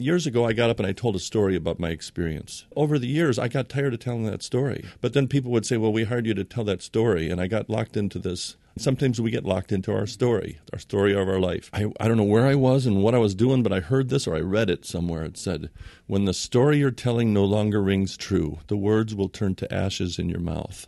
years ago, I got up and I told a story about my experience. Over the years, I got tired of telling that story. But then people would say, Well, we hired you to tell that story. And I got locked into this. Sometimes we get locked into our story, our story of our life. I, I don't know where I was and what I was doing, but I heard this or I read it somewhere. It said, When the story you're telling no longer rings true, the words will turn to ashes in your mouth.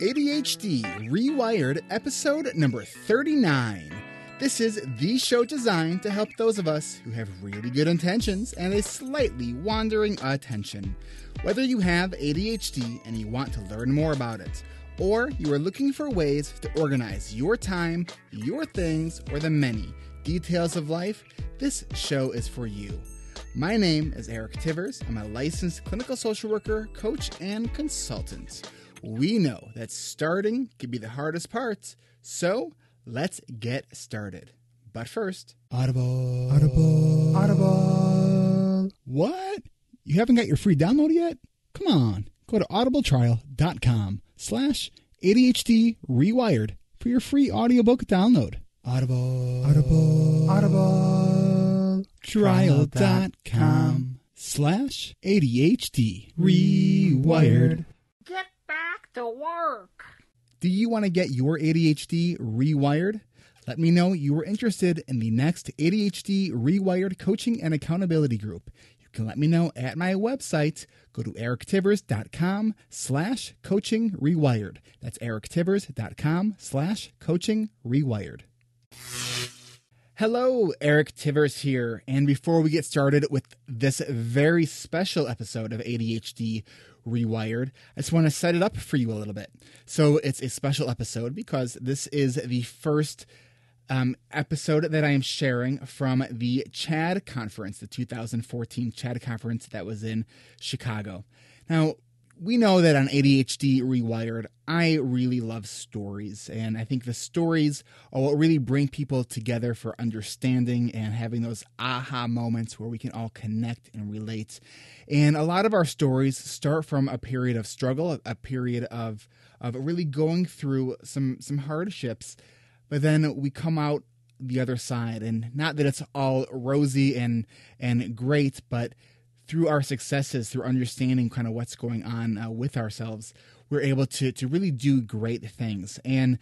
ADHD Rewired, episode number 39. This is the show designed to help those of us who have really good intentions and a slightly wandering attention. Whether you have ADHD and you want to learn more about it, or you are looking for ways to organize your time, your things, or the many details of life, this show is for you. My name is Eric Tivers. I'm a licensed clinical social worker, coach, and consultant. We know that starting can be the hardest part, so let's get started. But first, Audible. Audible. Audible. What? You haven't got your free download yet? Come on. Go to audibletrial.com slash ADHD rewired for your free audiobook download. Audible. Audible. Audible. Trial.com slash ADHD rewired. Get back to work. Do you want to get your ADHD rewired? Let me know you are interested in the next ADHD Rewired Coaching and Accountability Group. You can let me know at my website. Go to erictivers.com slash coaching rewired. That's erictivers.com slash coaching rewired. Hello, Eric Tivers here. And before we get started with this very special episode of ADHD Rewired, I just want to set it up for you a little bit. So, it's a special episode because this is the first um, episode that I am sharing from the CHADD conference, the 2014 CHADD conference that was in Chicago. Now, we know that on ADHD Rewired, I really love stories. And I think the stories are what really bring people together for understanding and having those aha moments where we can all connect and relate. And a lot of our stories start from a period of struggle, a period of, of really going through some, some hardships. But then we come out the other side. And not that it's all rosy and, and great, but through our successes, through understanding kind of what's going on uh, with ourselves, we're able to to really do great things. And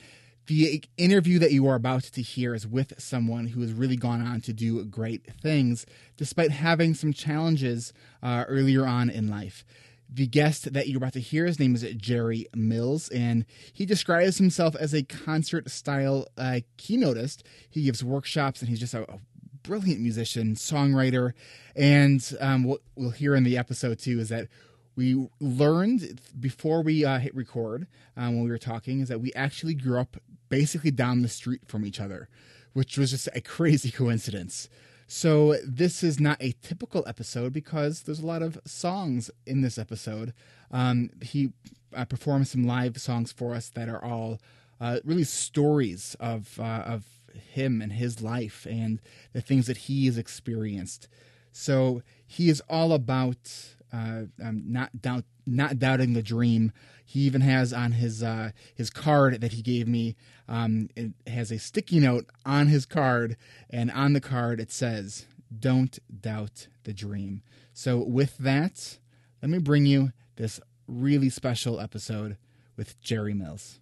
the interview that you are about to hear is with someone who has really gone on to do great things, despite having some challenges uh, earlier on in life. The guest that you're about to hear, his name is Jerry Mills, and he describes himself as a concert style uh, keynotist. He gives workshops, and he's just a, a brilliant musician, songwriter, and um, what we'll hear in the episode too is that we learned before we uh, hit record um, when we were talking is that we actually grew up basically down the street from each other, which was just a crazy coincidence. So this is not a typical episode because there's a lot of songs in this episode. Um, he uh, performed some live songs for us that are all uh, really stories of uh, of him and his life and the things that he has experienced. So he is all about uh, um, not doubt, not doubting the dream. He even has on his uh, his card that he gave me. Um, it has a sticky note on his card, and on the card it says, "Don't doubt the dream." So with that, let me bring you this really special episode with Jerry Mills.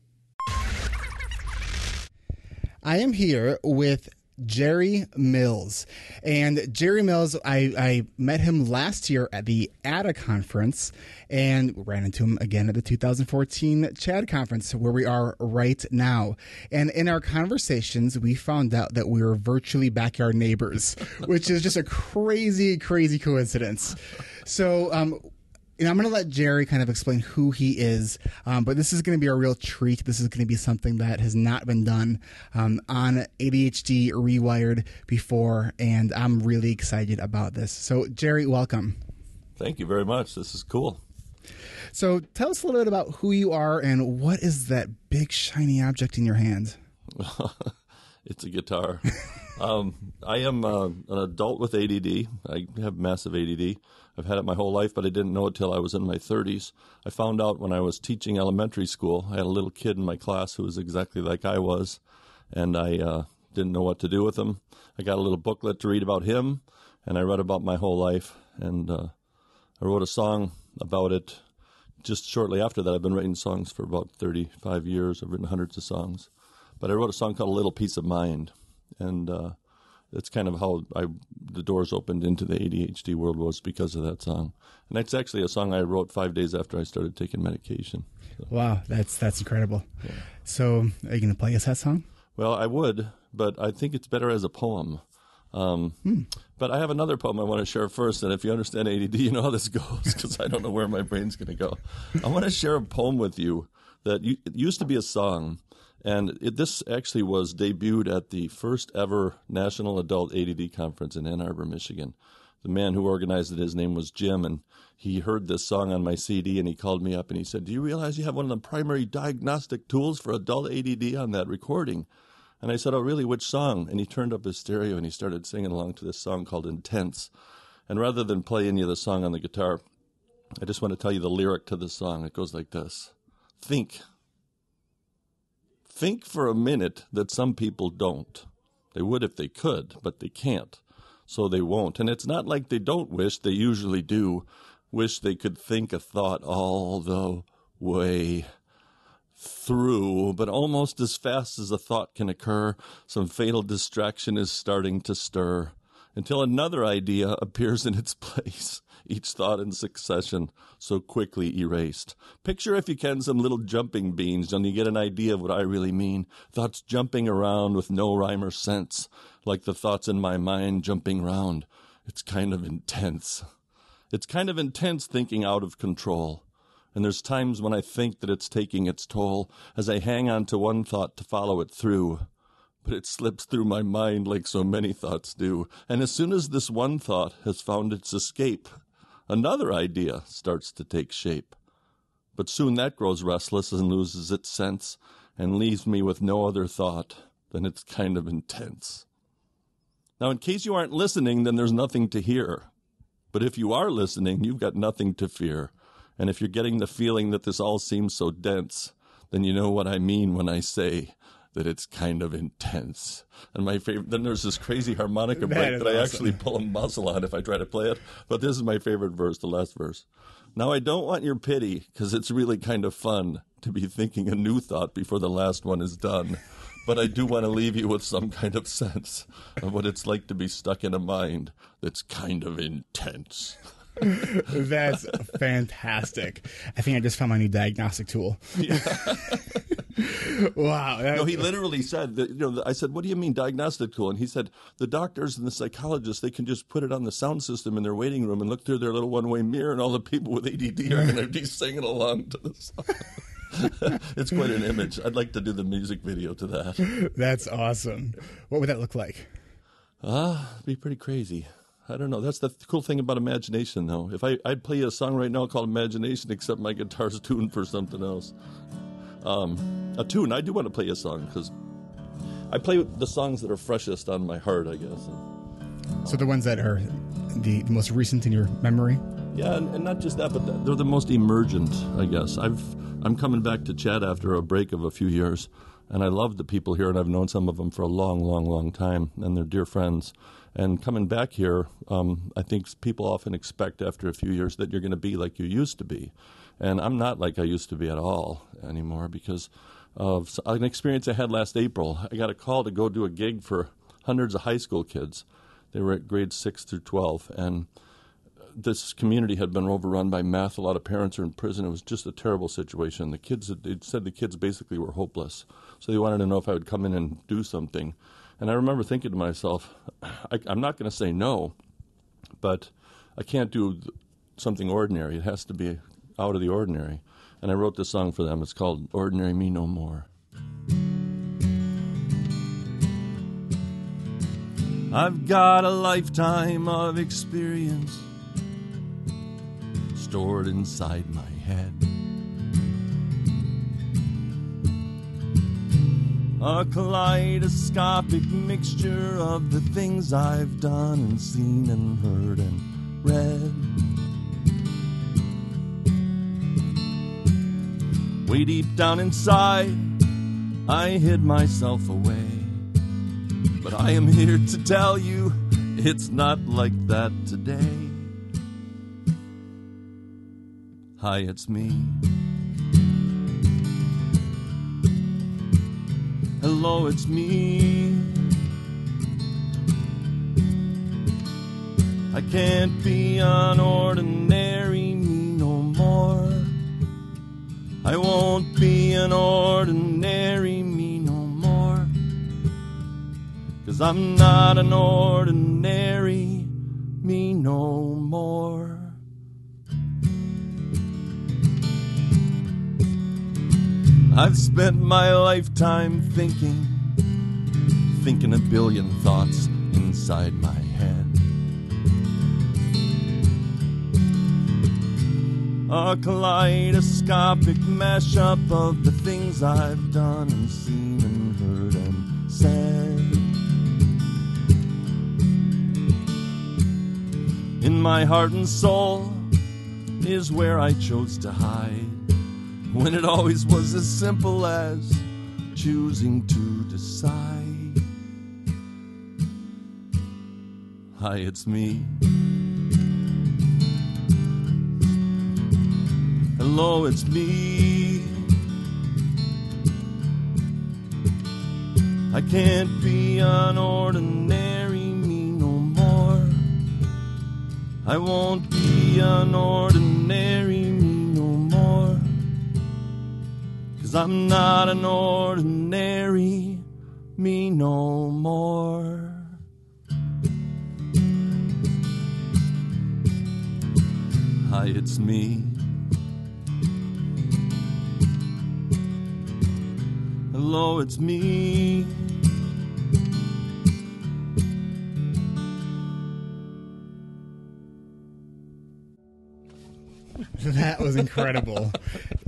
I am here with Jerry Mills. And Jerry Mills, I, I met him last year at the ADA conference and ran into him again at the 2014 CHADD conference, where we are right now. And in our conversations, we found out that we were virtually backyard neighbors, which is just a crazy, crazy coincidence. So, um, and I'm going to let Jerry kind of explain who he is, um, but this is going to be a real treat. This is going to be something that has not been done um, on ADHD Rewired before, and I'm really excited about this. So, Jerry, welcome. Thank you very much. This is cool. So, tell us a little bit about who you are and what is that big shiny object in your hand? it's a guitar. um, I am uh, an adult with ADD. I have massive ADD. I've had it my whole life, but I didn't know it till I was in my 30s. I found out when I was teaching elementary school. I had a little kid in my class who was exactly like I was, and I uh, didn't know what to do with him. I got a little booklet to read about him, and I read about my whole life. And uh, I wrote a song about it just shortly after that. I've been writing songs for about 35 years. I've written hundreds of songs. But I wrote a song called A Little Piece of Mind. And uh, that's kind of how I the doors opened into the ADHD world was because of that song. And that's actually a song I wrote five days after I started taking medication. So. Wow, that's that's incredible. Yeah. So, are you going to play us that song? Well, I would, but I think it's better as a poem. Um, hmm. But I have another poem I want to share first, and if you understand ADD, you know how this goes because I don't know where my brain's going to go. I want to share a poem with you that used to be a song, and it, this actually was debuted at the first ever National Adult ADD Conference in Ann Arbor, Michigan. The man who organized it, his name was Jim, and he heard this song on my CD and he called me up and he said, Do you realize you have one of the primary diagnostic tools for adult ADD on that recording? And I said, Oh, really? Which song? And he turned up his stereo and he started singing along to this song called Intense. And rather than play any of the song on the guitar, I just want to tell you the lyric to the song. It goes like this Think Think for a minute that some people don't. They would if they could, but they can't. So they won't. And it's not like they don't wish, they usually do. Wish they could think a thought all the way through, but almost as fast as a thought can occur, some fatal distraction is starting to stir until another idea appears in its place, each thought in succession so quickly erased. Picture, if you can, some little jumping beans, and you get an idea of what I really mean. Thoughts jumping around with no rhyme or sense, like the thoughts in my mind jumping round. It's kind of intense. It's kind of intense thinking out of control. And there's times when I think that it's taking its toll as I hang on to one thought to follow it through but it slips through my mind like so many thoughts do. And as soon as this one thought has found its escape, another idea starts to take shape. But soon that grows restless and loses its sense and leaves me with no other thought than it's kind of intense. Now, in case you aren't listening, then there's nothing to hear. But if you are listening, you've got nothing to fear. And if you're getting the feeling that this all seems so dense, then you know what I mean when I say that it's kind of intense. And my favorite, then there's this crazy harmonica break that, that I actually pull a muscle on if I try to play it. But this is my favorite verse, the last verse. Now I don't want your pity because it's really kind of fun to be thinking a new thought before the last one is done. But I do want to leave you with some kind of sense of what it's like to be stuck in a mind that's kind of intense. That's fantastic. I think I just found my new diagnostic tool. Yeah. wow. No, he literally said that, you know, I said, what do you mean diagnostic tool? And he said, the doctors and the psychologists, they can just put it on the sound system in their waiting room and look through their little one way mirror, and all the people with ADD are going to be singing along to the song. it's quite an image. I'd like to do the music video to that. That's awesome. What would that look like? Ah, uh, be pretty crazy. I don't know. That's the cool thing about imagination, though. If I I'd play a song right now called Imagination, except my guitar's tuned for something else. Um, a tune. I do want to play a song because I play the songs that are freshest on my heart, I guess. So the ones that are the, the most recent in your memory. Yeah, and, and not just that, but they're the most emergent, I guess. I've I'm coming back to CHADD after a break of a few years, and I love the people here, and I've known some of them for a long, long, long time, and they're dear friends. And coming back here, um, I think people often expect after a few years that you're going to be like you used to be. And I'm not like I used to be at all anymore because of an experience I had last April. I got a call to go do a gig for hundreds of high school kids. They were at grades 6 through 12. And uh, this community had been overrun by meth. A lot of parents are in prison. It was just a terrible situation. The kids, they said the kids basically were hopeless. So they wanted to know if I would come in and do something. And I remember thinking to myself, I, am not going to say no, but I can't do something ordinary. It has to be out of the ordinary. And I wrote this song for them. It's called Ordinary Me No More. I've got a lifetime of experience stored inside my head. A kaleidoscopic mixture of the things I've done and seen and heard and read. Way deep down inside, I hid myself away. But I am here to tell you it's not like that today. Hi, it's me. Hello, it's me. I can't be an ordinary me no more. I won't be an ordinary me no more. Cause I'm not an ordinary me no more. I've spent my lifetime thinking, thinking a billion thoughts inside my A kaleidoscopic mashup of the things I've done and seen and heard and said. In my heart and soul is where I chose to hide when it always was as simple as choosing to decide. Hi, it's me. Hello, it's me. I can't be an ordinary me no more. I won't be an ordinary me no more. Cause I'm not an ordinary me no more. Hi, it's me. Hello, it's me. That was incredible.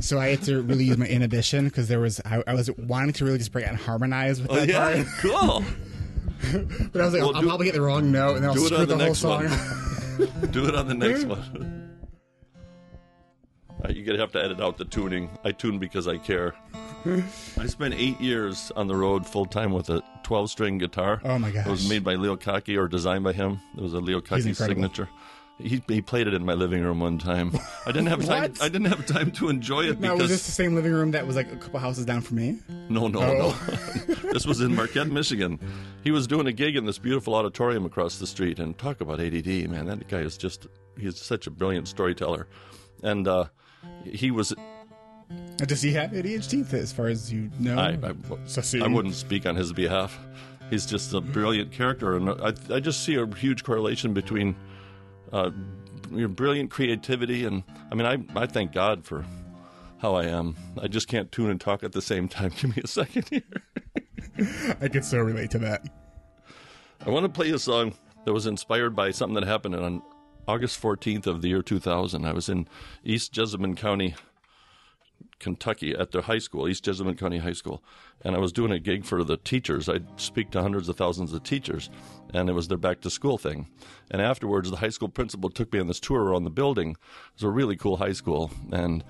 so I had to really use my inhibition because there was I, I was wanting to really just break out and harmonize with that part, cool. but I was like, Well, I'll, do- probably get the wrong note and then I'll do it screw on the, the whole next song. one. Do it on the next one. Uh, you're gonna have to edit out the tuning. I tune because I care. I spent eight years on the road full time with a 12 string guitar. Oh, my gosh. It was made by Leo Kottke or designed by him. It was a Leo Kottke signature. He, he played it in my living room one time. I didn't have time. I didn't have time to enjoy it Now, because was this the same living room that was like a couple houses down from me? no, no, Oh. no. this was in Marquette, Michigan. He was doing a gig in this beautiful auditorium across the street, and talk about ADD, man. That guy is just—he's such a brilliant storyteller, and uh, he was. Does he have ADHD as far as you know? I, I, I wouldn't speak on his behalf. He's just a brilliant character, and I, I just see a huge correlation between uh, your brilliant creativity and I mean, I, I thank God for how I am. I just can't tune and talk at the same time. Give me a second here. I could so relate to that. I want to play a song that was inspired by something that happened on August 14th of the year 2000. I was in East Jessamine County, Kentucky at the high school, East Jessamine County High School. And I was doing a gig for the teachers. I'd speak to hundreds of thousands of teachers, and it was their back to school thing. And afterwards, the high school principal took me on this tour around the building. It was a really cool high school. And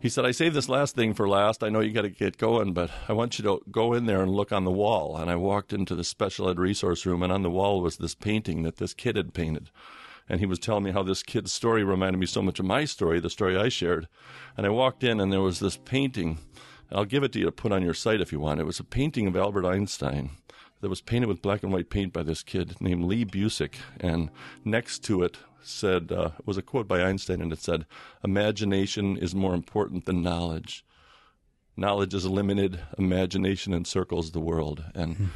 he said, I saved this last thing for last. I know you got to get going, but I want you to go in there and look on the wall. And I walked into the special ed resource room, and on the wall was this painting that this kid had painted. And he was telling me how this kid's story reminded me so much of my story, the story I shared. And I walked in, and there was this painting. I'll give it to you to put on your site if you want. It was a painting of Albert Einstein that was painted with black and white paint by this kid named Lee Busick. And next to it said, uh, was a quote by Einstein, and it said, Imagination is more important than knowledge. Knowledge is limited, imagination encircles the world. And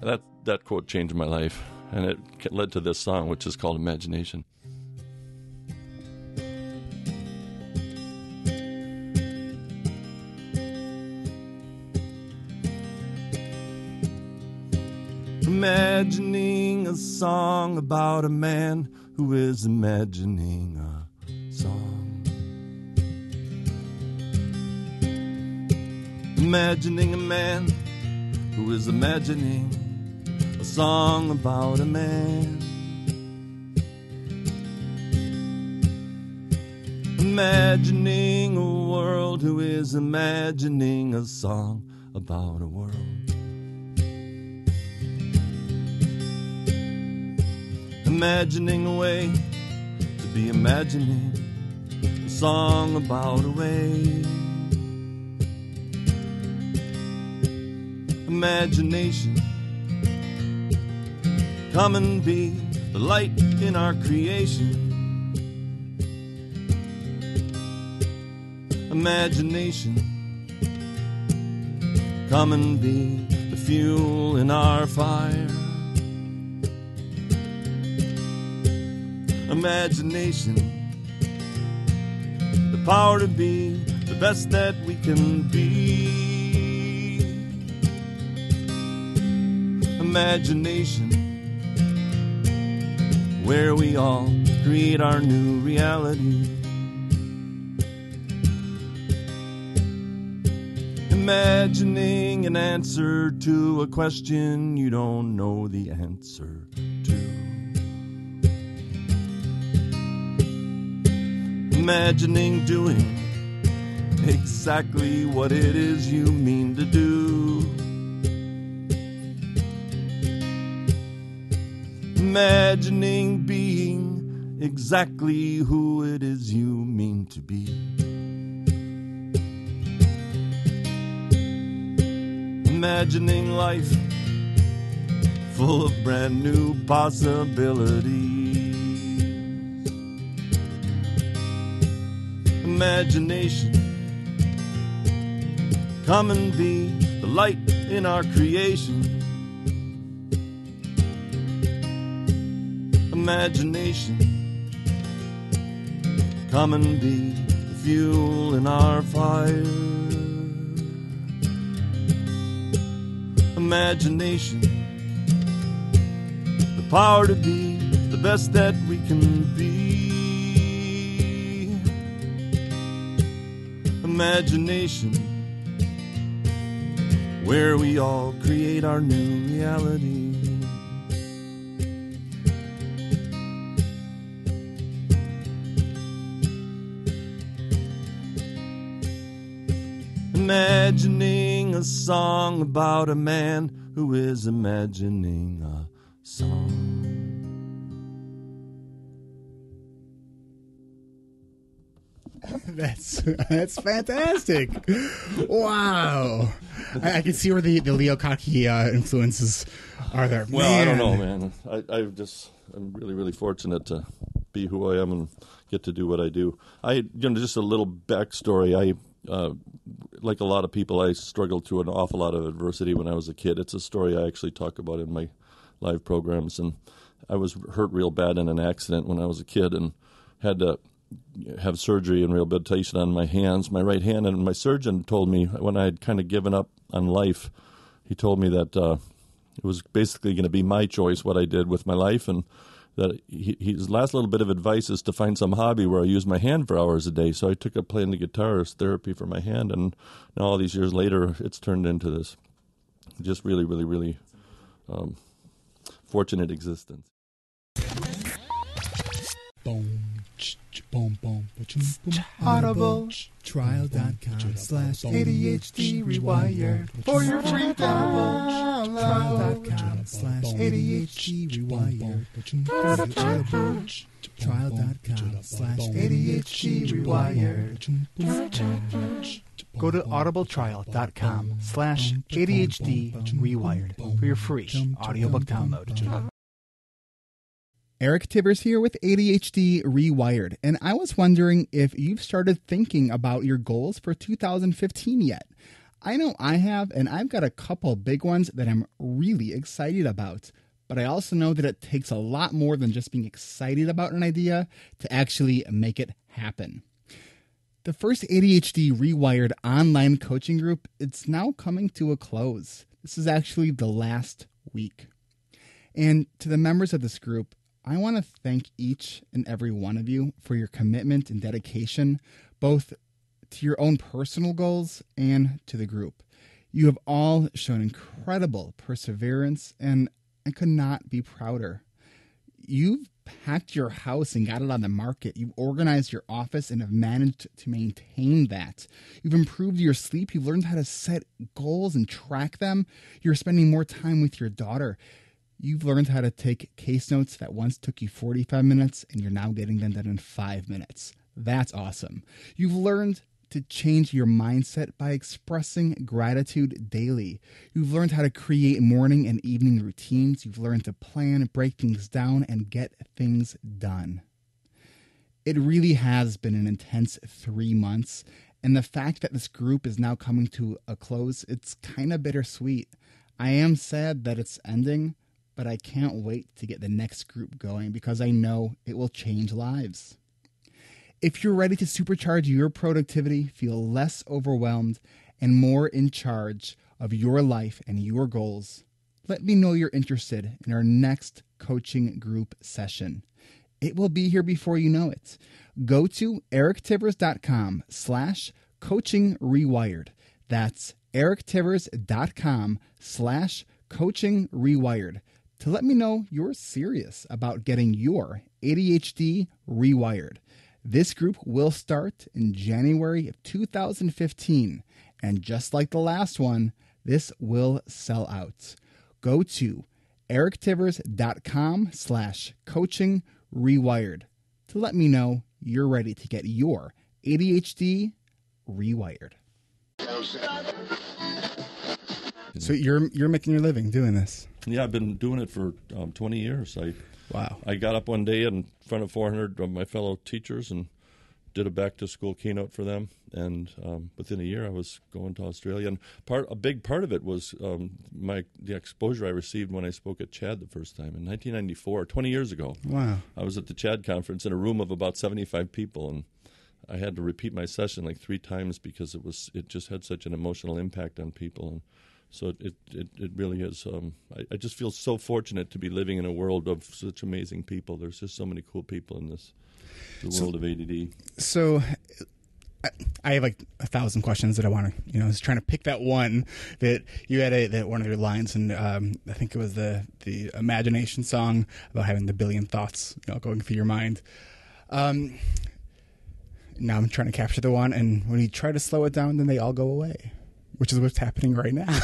that, that quote changed my life. And it led to this song, which is called Imagination. Imagining a song about a man who is imagining a song. Imagining a man who is imagining a song about a man. Imagining a world who is imagining a song about a world. imagining a way to be imagining a song about a way. Imagination, come and be the light in our creation. Imagination, come and be the fuel in our fire. Imagination, the power to be the best that we can be. Imagination, where we all create our new reality. Imagining an answer to a question you don't know the answer to. Imagining doing exactly what it is you mean to do. Imagining being exactly who it is you mean to be. Imagining life full of brand new possibilities. Imagination, come and be the light in our creation. Imagination, come and be the fuel in our fire. Imagination, the power to be the best that we can be. Imagination, where we all create our new reality. Imagining a song about a man who is imagining a song. That's that's fantastic. Wow, I, I can see where the the Leo Kottke uh, influences are there. Well, I don't know, man. I, I just I'm really really fortunate to be who I am and get to do what I do. I you know just a little backstory. I uh, like a lot of people, I struggled through an awful lot of adversity when I was a kid. It's a story I actually talk about in my live programs, and I was hurt real bad in an accident when I was a kid and had to have surgery and rehabilitation on my hands, my right hand, and my surgeon told me when I had kind of given up on life, he told me that uh, it was basically going to be my choice what I did with my life, and that he, his last little bit of advice is to find some hobby where I use my hand for hours a day. So I took up playing the guitar as therapy for my hand, and now all these years later, it's turned into this just really, really, really um, fortunate existence. Boom, ch- ch- boom, boom, boom. Audible. Trial.com slash ADHD rewired for your free download. Trial.com slash ADHD rewired. Trial.com slash ADHD rewired. Go to audibletrial.com slash ADHD rewired for your free audiobook download. Eric Tivers here with ADHD Rewired, and I was wondering if you've started thinking about your goals for 2015 yet. I know I have, and I've got a couple big ones that I'm really excited about. But I also know that it takes a lot more than just being excited about an idea to actually make it happen. The first ADHD Rewired online coaching group, it's now coming to a close. This is actually the last week. And to the members of this group, I want to thank each and every one of you for your commitment and dedication, both to your own personal goals and to the group. You have all shown incredible perseverance, and I could not be prouder. You've packed your house and got it on the market. You've organized your office and have managed to maintain that. You've improved your sleep. You've learned how to set goals and track them. You're spending more time with your daughter. You've learned how to take case notes that once took you 45 minutes and you're now getting them done in five minutes. That's awesome. You've learned to change your mindset by expressing gratitude daily. You've learned how to create morning and evening routines. You've learned to plan, break things down, and get things done. It really has been an intense three months, and the fact that this group is now coming to a close, it's kind of bittersweet. I am sad that it's ending, but I can't wait to get the next group going because I know it will change lives. If you're ready to supercharge your productivity, feel less overwhelmed, and more in charge of your life and your goals, let me know you're interested in our next coaching group session. It will be here before you know it. Go to erictivers.com slash coaching rewired. That's erictivers.com slash coaching rewired to let me know you're serious about getting your ADHD rewired. This group will start in January of 2015, and just like the last one, this will sell out. Go to erictivers.com slash coaching rewired to let me know you're ready to get your ADHD rewired. So you're you're making your living doing this. Yeah, I've been doing it for um, 20 years. I Wow. I got up one day in front of 400 of my fellow teachers and did a back to school keynote for them. And um, within a year, I was going to Australia. And part a big part of it was um, my the exposure I received when I spoke at CHADD the first time in 1994, 20 years ago. Wow. I was at the CHADD conference in a room of about 75 people, and I had to repeat my session like three times because it was it just had such an emotional impact on people. And so it it, it, really is. Um, I, I just feel so fortunate to be living in a world of such amazing people. There's just so many cool people in this the world of ADD. So I- I have like a thousand questions that I want to, you know, I was trying to pick that one that you had a, that one of your lines, and um, I think it was the the imagination song about having the billion thoughts, you know, going through your mind. Um, now I'm trying to capture the one, and when you try to slow it down, then they all go away, which is what's happening right now.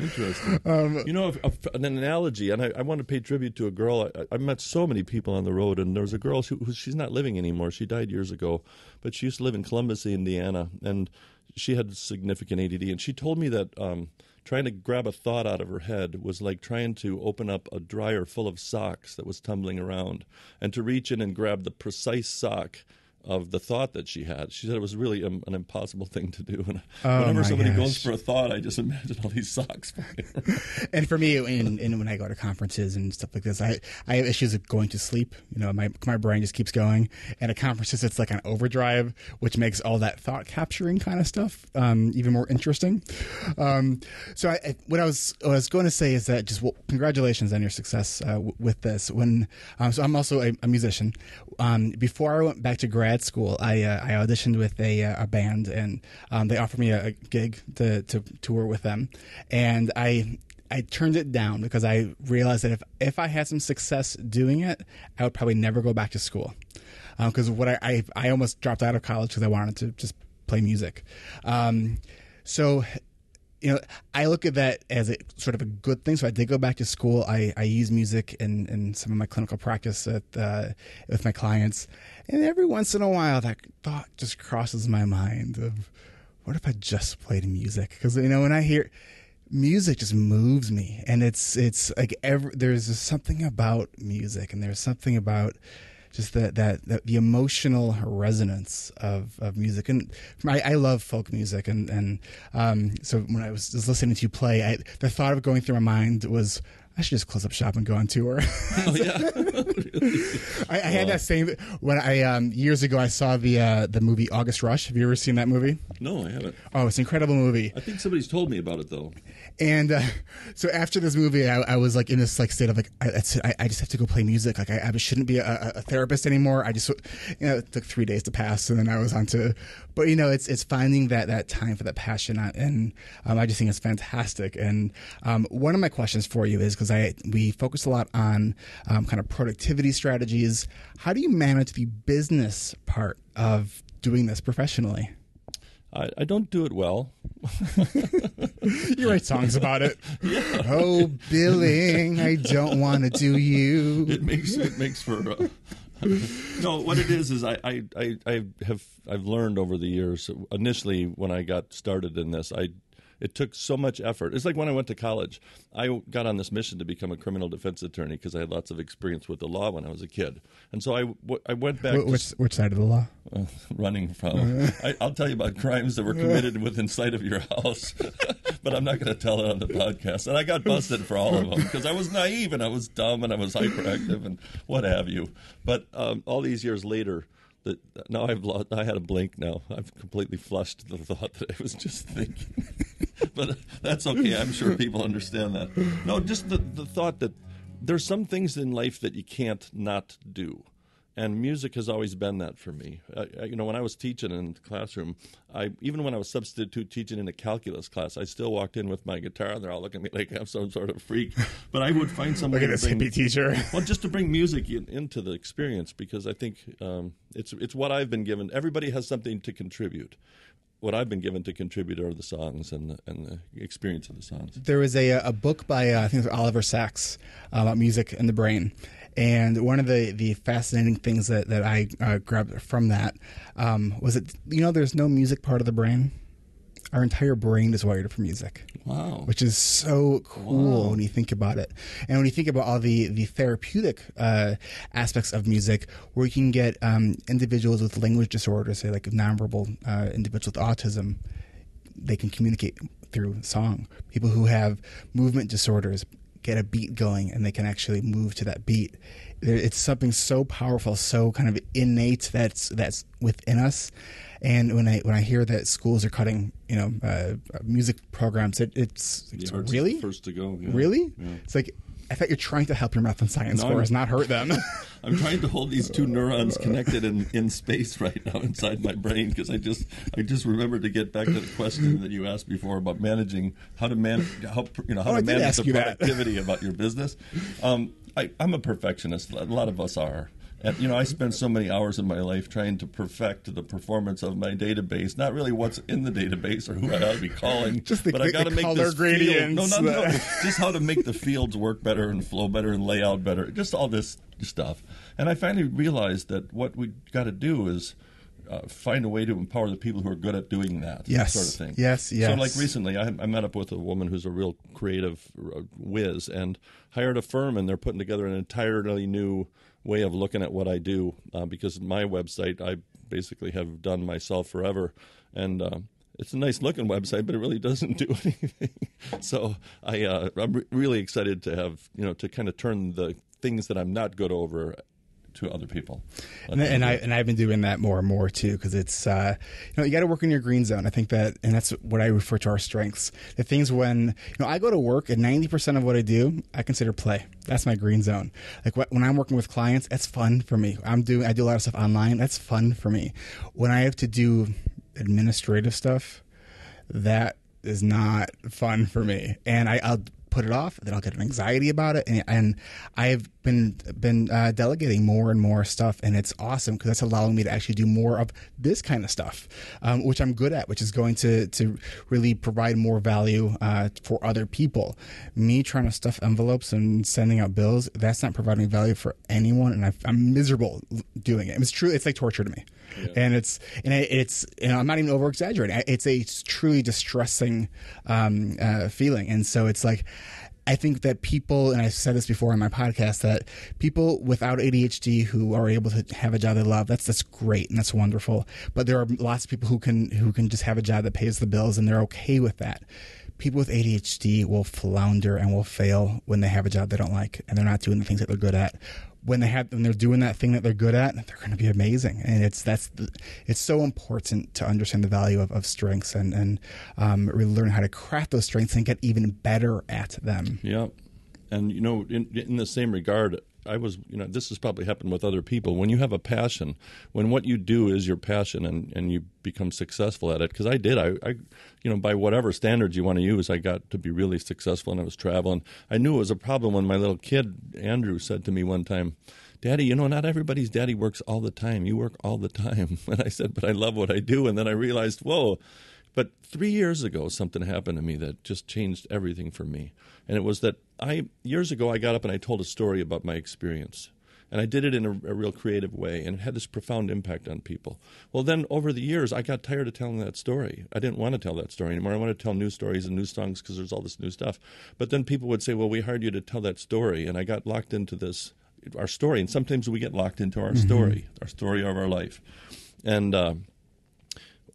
Interesting. Um, you know, if, if, an analogy, and I, I want to pay tribute to a girl. I, I met so many people on the road, and there was a girl who, who she's not living anymore. She died years ago, but she used to live in Columbus, Indiana, and she had significant ADD. And she told me that um, trying to grab a thought out of her head was like trying to open up a dryer full of socks that was tumbling around, and to reach in and grab the precise sock of the thought that she had. She said it was really an impossible thing to do. And Oh, whenever somebody gosh. goes for a thought, I just imagine all these socks and for me, and, and when I go to conferences and stuff like this, I, I have issues with going to sleep. You know, my my brain just keeps going. And at conferences, it's like an overdrive, which makes all that thought capturing kind of stuff um, even more interesting. Um, so, I, I, what I was what I was going to say is that just well, congratulations on your success uh, w- with this. When um, so, I'm also a, a musician. Um, before I went back to grad school, I uh, I auditioned with a uh, a band, and um, they offered me a, gig to to tour with them, and I I turned it down because I realized that if if I had some success doing it, I would probably never go back to school. Because what I, I I almost dropped out of college because I wanted to just play music. Um, so you know, I look at that as a sort of a good thing. So I did go back to school. I, I use music in, in some of my clinical practice at, uh, with my clients. And every once in a while, that thought just crosses my mind of what if I just played music? Because, you know, when I hear music just moves me and it's, it's like every, there's something about music and there's something about just that that, that the emotional resonance of, of music and I, I love folk music and and um, so when I was just listening to you play I, the thought of going through my mind was I should just close up shop and go on tour. Oh yeah. I, I had that same when I um, years ago I saw the uh, the movie August Rush. Have you ever seen that movie? no, I haven't. Oh, it's an incredible movie. I think somebody's told me about it though. And uh, so after this movie, I, I was like in this like state of like I. I, I just have to go play music. Like I, I shouldn't be a, a therapist anymore. I just you know it took three days to pass, and then I was on to. But you know, it's it's finding that that time for that passion, and um, I just think it's fantastic. And um, one of my questions for you is because I we focus a lot on um, kind of productivity strategies. How do you manage the business part of doing this professionally? I, I don't do it well. You write songs about it. Oh, billing, I don't want to do you. it makes it makes for. Uh, no, what it is is I, I, I, I have I've learned over the years. Initially, when I got started in this, I it took so much effort. It's like when I went to college. I got on this mission to become a criminal defense attorney because I had lots of experience with the law when I was a kid, and so I, w- I went back. Wh- to Which, which side of the law? uh, running from. I, I'll tell you about crimes that were committed within sight of your house, but I'm not going to tell it on the podcast. And I got busted for all of them because I was naive and I was dumb and I was hyperactive and what have you. But um, all these years later. That now I've lost, I had a blink. Now I've completely flushed the thought that I was just thinking, but that's okay. I'm sure people understand that. No, just the the thought that there's some things in life that you can't not do and music has always been that for me. I, you know, when I was teaching in the classroom, I even when I was substitute teaching in a calculus class, I still walked in with my guitar, and they're all looking at me like I'm some sort of freak. But I would find somebody. Look way at this bring, hippie teacher. well, just to bring music in, into the experience because I think um, it's it's what I've been given. Everybody has something to contribute. What I've been given to contribute are the songs and the, and the experience of the songs. There was a, a book by uh, I think it was Oliver Sacks uh, about music and the brain, and one of the, the fascinating things that that I uh, grabbed from that um, was that you know there's no music part of the brain. Our entire brain is wired for music. Wow. which is so cool Wow. when you think about it. And when you think about all the the therapeutic uh, aspects of music, where you can get um, individuals with language disorders, say like nonverbal uh, individuals with autism, they can communicate through song. People who have movement disorders get a beat going and they can actually move to that beat. It's something so powerful, so kind of innate that's that's within us. And when I when I hear that schools are cutting, you know, uh, music programs, it, it's, it's The arts is really first to go. yeah. really. Yeah. It's like I thought you're trying to help your math and science No, scores, I'm- not hurt them. I'm trying to hold these two neurons connected in, in space right now inside my brain because I just I just remembered to get back to the question that you asked before about managing how to manage how you know how Oh, to manage the productivity about your business. Um, I, I'm a perfectionist. A lot of us are. And, you know, I spend so many hours in my life trying to perfect the performance of my database. Not really what's in the database or who I ought to be calling, Just the- but I got to make this field- gradients, No, not, no, just how to make the fields work better and flow better and lay out better. Just all this stuff. And I finally realized that what we got to do is uh, find a way to empower the people who are good at doing that Yes. sort of thing. Yes, yes. So, like recently, I, I met up with a woman who's a real creative uh, whiz and hired a firm, and they're putting together an entirely new way of looking at what I do uh, because my website I basically have done myself forever, and. Uh, it's a nice looking website, but it really doesn't do anything. so I, uh, I'm re- really excited to have you know to kind of turn the things that I'm not good over to other people. and, and I and I've been doing that more and more too because it's uh, you know you got to work in your green zone. I think that, and that's what I refer to our strengths. The things when you know I go to work and ninety percent of what I do I consider play. That's my green zone. Like wh- when I'm working with clients, that's fun for me. I'm doing I do a lot of stuff online. That's fun for me. When I have to do administrative stuff, that is not fun for me. And I, I'll put it off, then I'll get an anxiety about it. And, and I've been been uh, delegating more and more stuff, and it's awesome because that's allowing me to actually do more of this kind of stuff, um, which I'm good at, which is going to to really provide more value uh, for other people. Me trying to stuff envelopes and sending out bills, that's not providing value for anyone, and I, I'm miserable doing it. It's true. It's like torture to me and it's and it, it's you know I'm not even over exaggerating. It's a truly distressing um, uh, feeling, and so it's like. I think that people, and I've said this before on my podcast, that people without ADHD who are able to have a job they love, that's that's great and that's wonderful. But there are lots of people who can who can just have a job that pays the bills and they're okay with that. People with ADHD will flounder and will fail when they have a job they don't like and they're not doing the things that they're good at when they have when they're doing that thing that they're good at, they're going to be amazing. And it's that's the, it's so important to understand the value of, of strengths and and um, really learn how to craft those strengths and get even better at them. Yeah, and you know, in, in the same regard, I was, you know, this has probably happened with other people. When you have a passion, when what you do is your passion, and, and you become successful at it, because I did, I, I, you know, by whatever standards you want to use, I got to be really successful, and I was traveling. I knew it was a problem when my little kid Andrew said to me one time. Daddy, you know, not everybody's daddy works all the time. You work all the time. And I said, but I love what I do. And then I realized, whoa, But three years ago, something happened to me that just changed everything for me. And it was that I, years ago, I got up and I told a story about my experience. And I did it in a, a real creative way, and it had this profound impact on people. Well, then over the years, I got tired of telling that story. I didn't want to tell that story anymore. I want to tell new stories and new songs because there's all this new stuff. But then people would say, Well, we hired you to tell that story. And I got locked into this, our story. And sometimes we get locked into our story, our story of our life. And, uh,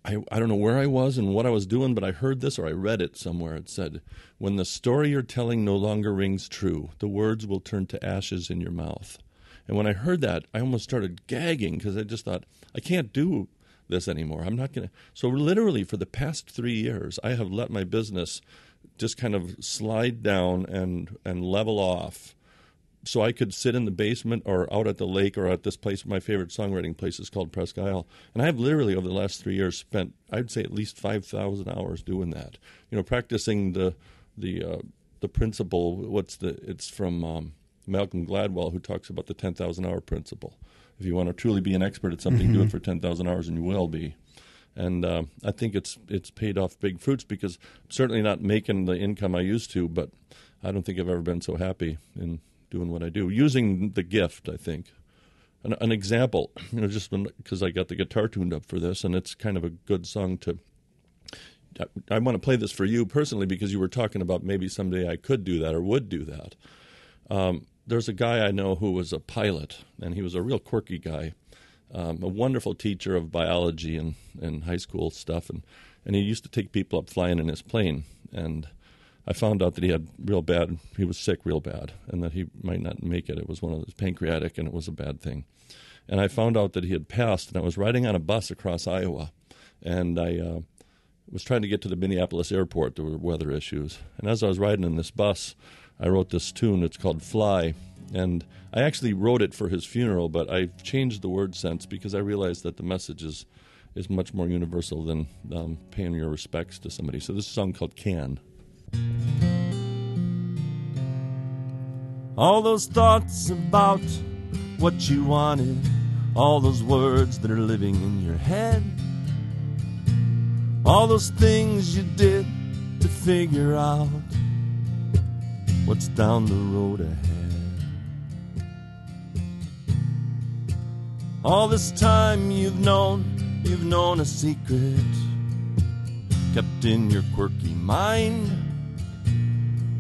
I, I don't know where I was and what I was doing, but I heard this or I read it somewhere. It said, When the story you're telling no longer rings true, the words will turn to ashes in your mouth. And when I heard that, I almost started gagging because I just thought, I can't do this anymore. I'm not going to. So, literally, for the past three years, I have let my business just kind of slide down and, and level off so I could sit in the basement or out at the lake or at this place. My favorite songwriting place is called Presque Isle, and I've literally over the last three years spent, I'd say, at least five thousand hours doing that. You know, practicing the the uh, the principle. What's the? It's from um, Malcolm Gladwell, who talks about the ten thousand hour principle. If you want to truly be an expert at something, do it for ten thousand hours, and you will be. And uh, I think it's it's paid off big fruits because I'm certainly not making the income I used to, but I don't think I've ever been so happy in doing what I do, using the gift. I think an, an example, you know, just because I got the guitar tuned up for this, and it's kind of a good song to. I, I want to play this for you personally because you were talking about maybe someday I could do that or would do that. Um, there's a guy I know who was a pilot, and he was a real quirky guy, um, a wonderful teacher of biology and, and high school stuff, and, and he used to take people up flying in his plane. And I found out that he had real bad, he was sick real bad, and that he might not make it. It was one of those pancreatic, and it was a bad thing. And I found out that he had passed, and I was riding on a bus across Iowa, and I uh, was trying to get to the Minneapolis airport. There were weather issues. And as I was riding in this bus, I wrote this tune. It's called Fly. And I actually wrote it for his funeral, but I changed the word sense because I realized that the message is, is much more universal than um, paying your respects to somebody. So this song called Can. All those thoughts about what you wanted, all those words that are living in your head, all those things you did to figure out what's down the road ahead. All this time you've known, you've known a secret kept in your quirky mind.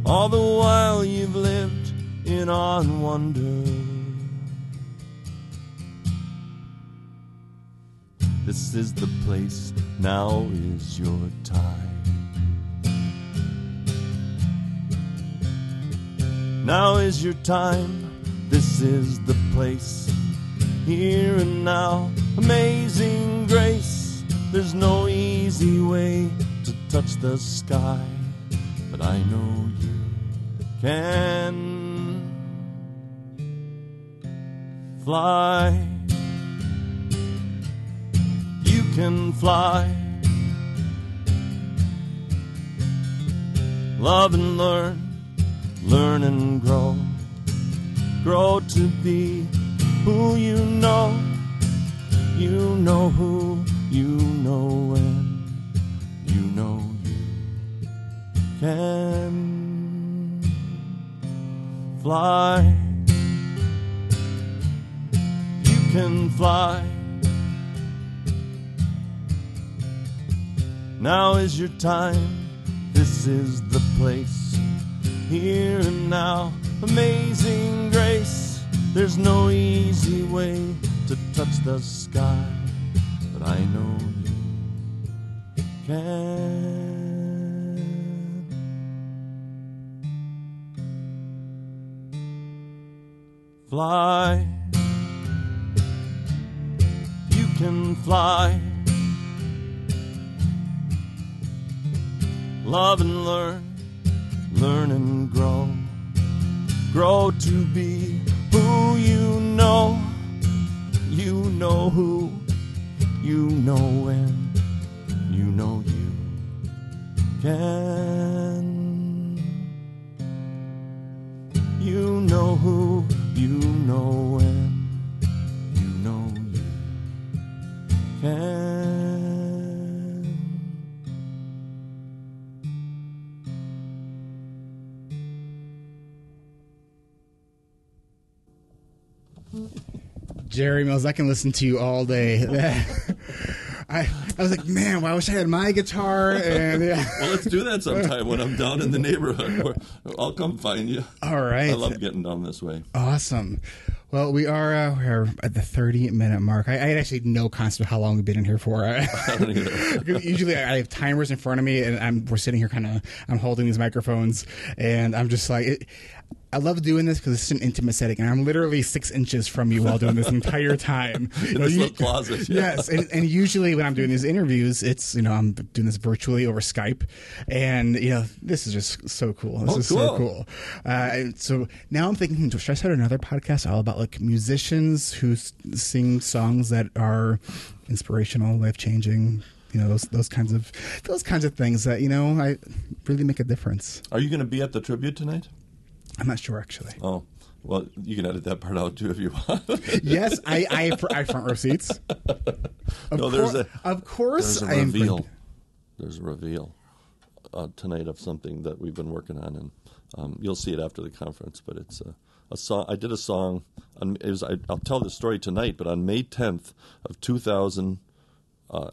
All the while you've lived in awe and wonder. This is the place, now is your time. Now is your time, this is the place. Here and now, amazing grace. There's no easy way to touch the sky, but I know you can fly. You can fly. Love and learn learn and grow. Grow to be who you know. You know who, you know when, you know you can fly. You can fly. Now is your time, this is the place here and now. Amazing grace, there's no easy way to touch the sky, but I know you can. Fly, you can fly. Love and learn learn and grow. Grow to be who you know. You know who, you know when, you know you can. You know who, you know when, you know you can. Jerry Mills, I can listen to you all day. I, I was like, man, well, I wish I had my guitar. And yeah. Well, let's do that sometime when I'm down in the neighborhood. Or I'll come find you. All right. I love getting down this way. Awesome. Well, we are uh, we're at the 30 minute mark. I, I had actually no concept of how long we've been in here for. Usually I have timers in front of me and I'm, we're sitting here kind of, I'm holding these microphones and I'm just like, it, I love doing this because it's an intimate setting, and I'm literally six inches from you while doing this entire time. In this little closet. Yeah. Yes, and, and, usually when I'm doing these interviews, it's you know I'm doing this virtually over Skype, and you know this is just so cool. This oh, is cool. so cool. Uh, so now I'm thinking, should I start another podcast all about like musicians who sing songs that are inspirational, life changing? You know those those kinds of those kinds of things that you know I really make a difference. Are you going to be at the tribute tonight? I'm not sure actually. Oh, well, you can edit that part out too if you want. yes, I I, I front row seats. Of no, there's a of course there's a reveal. There's a reveal uh, tonight of something that we've been working on, and um, you'll see it after the conference. But it's a, a song. I did a song. On, was, I, will tell the story tonight, but on May 10th of 2010, uh,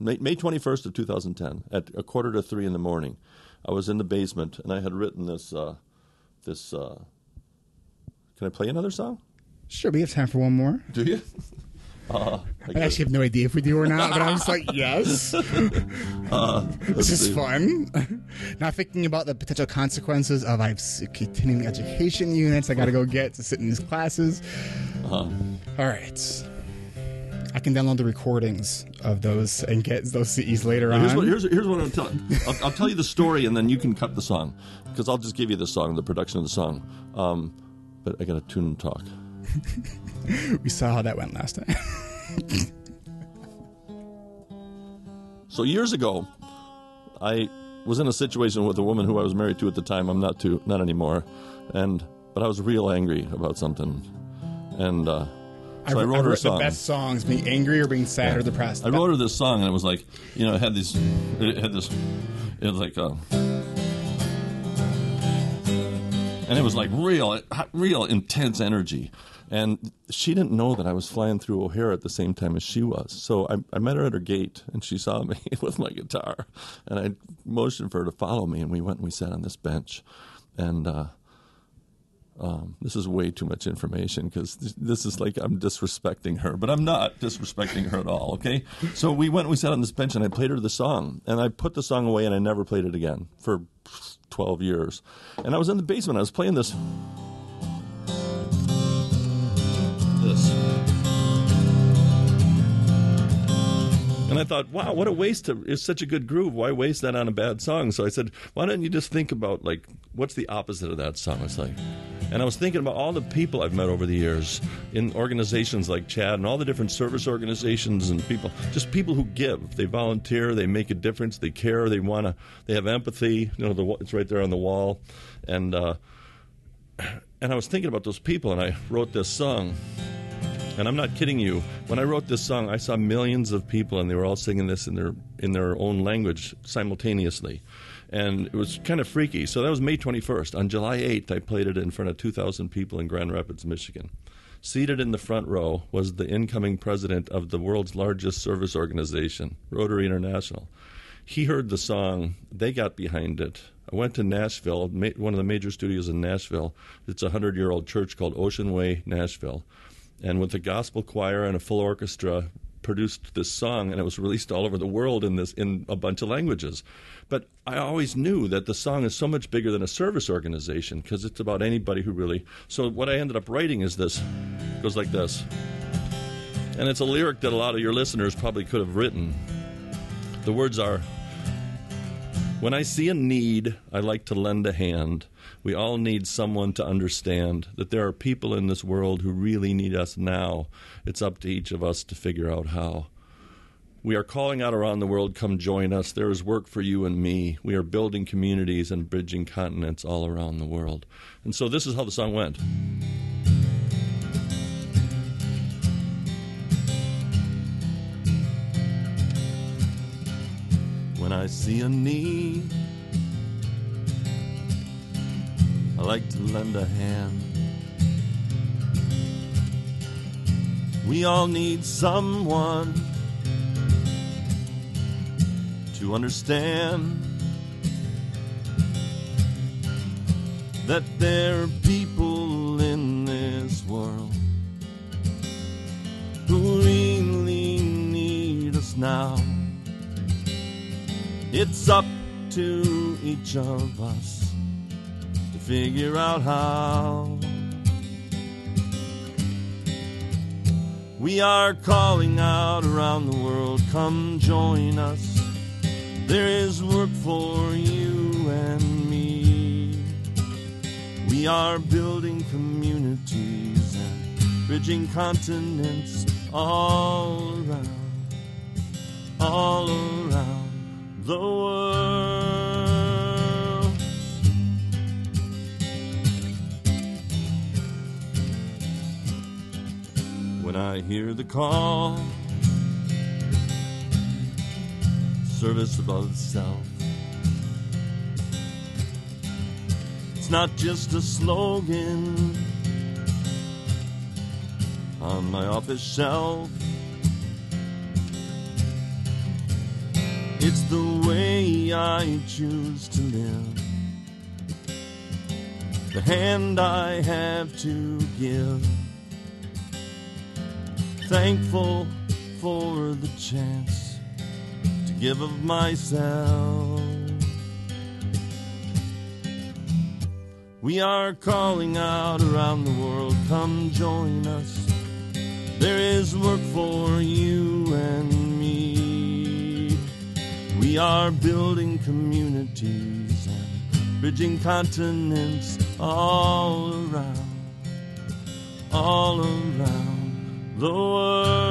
May, May 21st of 2010, at a quarter to three in the morning, I was in the basement and I had written this. Uh, this. Uh, can I play another song? Sure, we have time for one more. Do you? Uh, I, I actually have no idea if we do or not, but I'm just like, yes. Uh, this is see. fun. Not thinking about the potential consequences of I've continuing education units I got to go get to sit in these classes. Uh-huh. All right. I can download the recordings of those and get those CEs later here's on. What, here's, here's what I'm telling. I'll, I'll tell you the story, and then you can cut the song because I'll just give you the song, the production of the song. Um, but I got to tune and talk. we saw how that went last time. so years ago, I was in a situation with a woman who I was married to at the time. I'm not to, not anymore, and but I was real angry about something, and uh, so I, I wrote I her a song. The best songs, being angry or being sad yeah. or depressed. I wrote her this song, and it was like, you know, it had these, it had this, it was like. Uh, and it was like real, real intense energy. And she didn't know that I was flying through O'Hare at the same time as she was. So I, I met her at her gate, and she saw me with my guitar, and I motioned for her to follow me, and we went and we sat on this bench, and. Uh, um, this is way too much information because this, is like I'm disrespecting her, but I'm not disrespecting her at all. Okay, so we went, we sat on this bench, and I played her the song, and I put the song away, and I never played it again for 12 years. And I was in the basement. I was playing. This. And I thought, wow, what a waste! To, it's such a good groove. Why waste that on a bad song? So I said, why don't you just think about like what's the opposite of that song? It's like, and I was thinking about all the people I've met over the years in organizations like CHADD and all the different service organizations and people, just people who give. They volunteer, they make a difference, they care, they want to, they have empathy. You know, the, it's right there on the wall, and uh, and I was thinking about those people, and I wrote this song. And I'm not kidding you. When I wrote this song, I saw millions of people, and they were all singing this in their in their own language simultaneously and it was kind of freaky. So that was May 21st. On July 8th, I played it in front of 2,000 people in Grand Rapids, Michigan. Seated in the front row was the incoming president of the world's largest service organization, Rotary International. He heard the song, they got behind it. I went to Nashville, one of the major studios in Nashville. It's a 100 year old church called Ocean Way, Nashville. And with a gospel choir and a full orchestra, produced this song and it was released all over the world in this in a bunch of languages. But I always knew that the song is so much bigger than a service organization because it's about anybody who really. So what I ended up writing is this. It goes like this. And it's a lyric that a lot of your listeners probably could have written. The words are When I see a need, I like to lend a hand. We all need someone to understand that there are people in this world who really need us now. It's up to each of us to figure out how. We are calling out around the world, come join us. There is work for you and me. We are building communities and bridging continents all around the world. And so this is how the song went. When I see a need, I like to lend a hand. We all need someone to understand that there are people in this world who really need us now. It's up to each of us figure out how. We are calling out around the world, come join us. There is work for you and me. We are building communities and bridging continents all around, all around the world. When I hear the call, service above self. It's not just a slogan on my office shelf. It's the way I choose to live, the hand I have to give. Thankful for the chance to give of myself. We are calling out around the world, come join us. There is work for you and me. We are building communities and bridging continents all around, all around the world.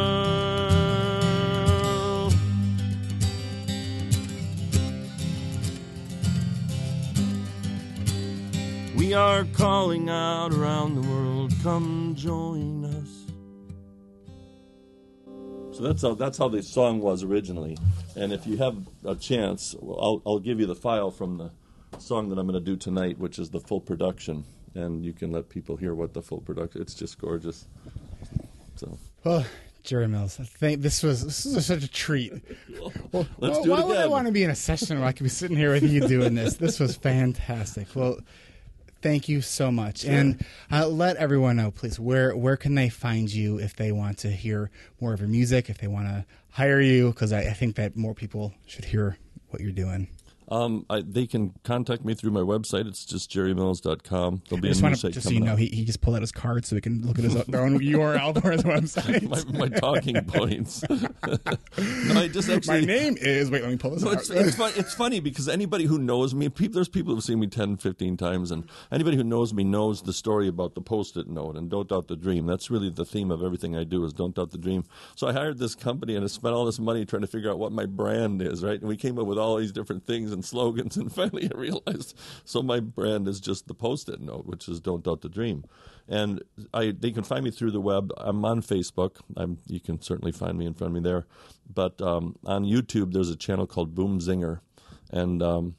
We are calling out around the world, come join us. So that's how that's how the song was originally. And if you have a chance, I'll, I'll give you the file from the song that I'm going to do tonight, which is the full production, and you can let people hear what the full production. It's just gorgeous. So Well, Jerry Mills, I think this was this is such a treat. Well, Let's well, do it why would I want to be in a session where I could be sitting here with you doing this? This was fantastic. Well, thank you so much, and uh, let everyone know, please, where where can they find you if they want to hear more of your music, if they want to hire you, because I, I think that more people should hear what you're doing. Um, I, they can contact me through my website. It's just jerrymills.com. There'll be I a just new want to site just so you know, he, he just pulled out his card so we can look at his their own URL for his website. my, my talking points. no, I just My name is wait, let me pull this No, out. it's, it's, fun, it's funny because anybody who knows me, people, there's people who've seen me 10, 15 times, and anybody who knows me knows the story about the post-it note and don't doubt the dream. That's really the theme of everything I do is don't doubt the dream. So I hired this company and I spent all this money trying to figure out what my brand is, right? And we came up with all these different things and slogans, and finally I realized, so my brand is just the post-it note, which is don't doubt the dream. And I, they can find me through the web. I'm on Facebook. I'm, you can certainly find me in front of me there. But um, on YouTube, there's a channel called Boom Zinger, and um,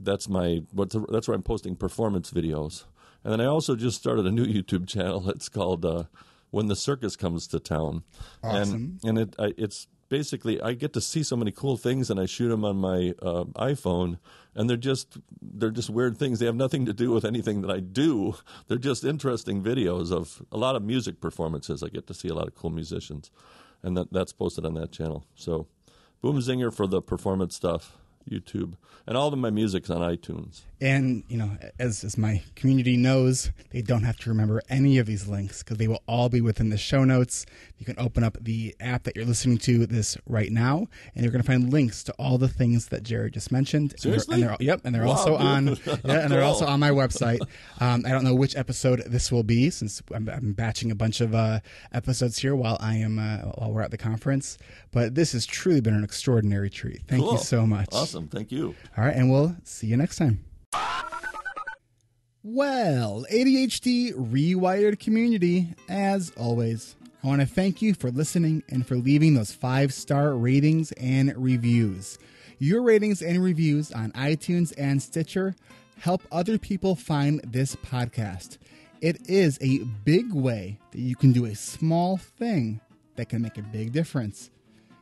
that's my what's that's where I'm posting performance videos. And then I also just started a new YouTube channel. It's called uh, When the Circus Comes to Town, Awesome. and and it I, it's basically I get to see so many cool things, and I shoot them on my uh, iPhone, and they're just they're just weird things. They have nothing to do with anything that I do. They're just interesting videos of a lot of music performances. I get to see a lot of cool musicians, and that that's posted on that channel. So, Boom Zinger for the performance stuff. YouTube, and all of my music's on iTunes. And you know, as as my community knows, they don't have to remember any of these links because they will all be within the show notes. You can open up the app that you're listening to this right now, and you're going to find links to all the things that Jared just mentioned. And they're- Seriously? And they're, yep, and they're Wow, also dude. on. Yeah, and they're also on my website. Um, I don't know which episode this will be since I'm, I'm batching a bunch of uh, episodes here while I am uh, while we're at the conference. But this has truly been an extraordinary treat. Thank you so much. Awesome, thank you. All right, and we'll see you next time. Well, ADHD Rewired community, as always, I want to thank you for listening and for leaving those five star ratings and reviews. Your ratings and reviews on iTunes and Stitcher help other people find this podcast. it is a big way that you can do a small thing that can make a big difference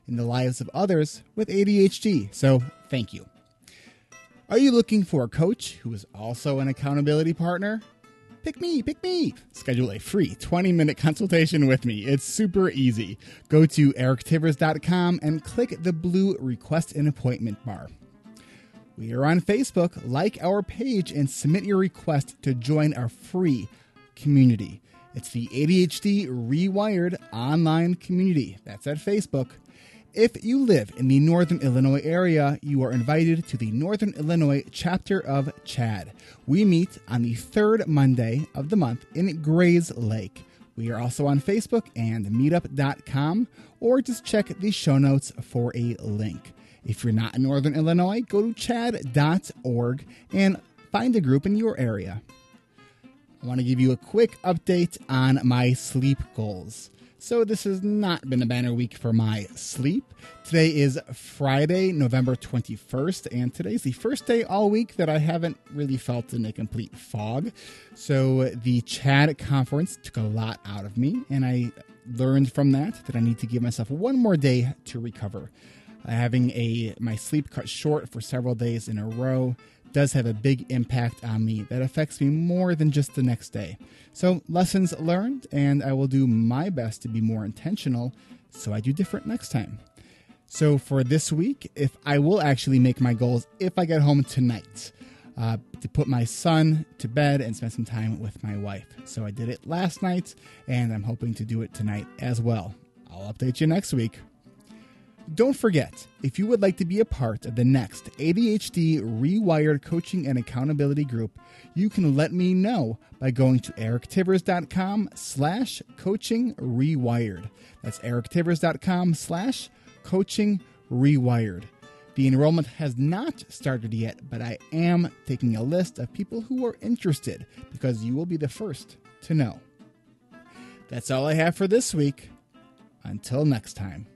in the lives of others with ADHD. So, thank you. Are you looking for a coach who is also an accountability partner? Pick me, pick me. Schedule a free 20 minute consultation with me. It's super easy. Go to erictivers.com and click the blue request an appointment bar. We are on Facebook. Like our page and submit your request to join our free community. It's the ADHD Rewired online community. That's at Facebook. If you live in the Northern Illinois area, you are invited to the Northern Illinois chapter of CHADD. We meet on the third Monday of the month in Grayslake. We are also on Facebook and meetup.com, or just check the show notes for a link. If you're not in Northern Illinois, go to chadd.org and find a group in your area. I want to give you a quick update on my sleep goals. So, this has not been a banner week for my sleep. Today is Friday, November 21st, and today's the first day all week that I haven't really felt in a complete fog. So, the CHADD conference took a lot out of me, and I learned from that that I need to give myself one more day to recover. Having a my sleep cut short for several days in a row does have a big impact on me that affects me more than just the next day. So, lessons learned, and I will do my best to be more intentional so I do different next time. So, for this week, if I will actually make my goals if I get home tonight. Uh, to put my son to bed and spend some time with my wife. So I did it last night, and I'm hoping to do it tonight as well. I'll update you next week. Don't forget, if you would like to be a part of the next ADHD Rewired Coaching and Accountability Group, you can let me know by going to erictivers.com slash coaching rewired. That's erictivers.com slash coaching rewired. The enrollment has not started yet, but I am taking a list of people who are interested because you will be the first to know. That's all I have for this week. Until next time.